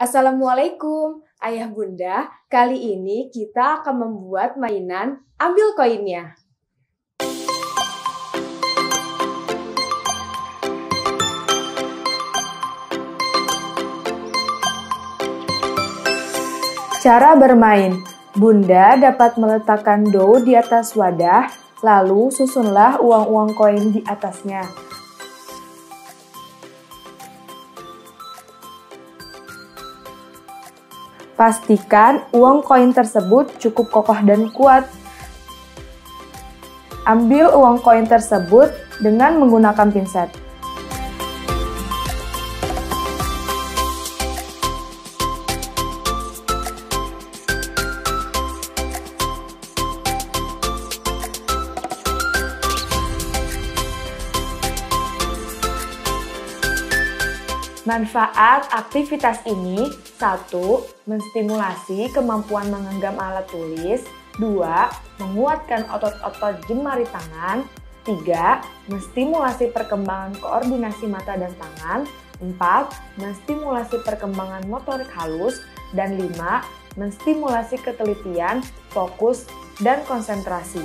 Assalamualaikum, Ayah Bunda. Kali ini kita akan membuat mainan ambil koinnya. Cara bermain. Bunda dapat meletakkan dough di atas wadah, lalu susunlah uang-uang koin di atasnya. Pastikan uang koin tersebut cukup kokoh dan kuat. Ambil uang koin tersebut dengan menggunakan pinset. Manfaat aktivitas ini satu, Menstimulasi kemampuan menggenggam alat tulis 2. Menguatkan otot-otot jemari tangan 3. Menstimulasi perkembangan koordinasi mata dan tangan 4. Menstimulasi perkembangan motorik halus dan 5. Menstimulasi ketelitian, fokus, dan konsentrasi.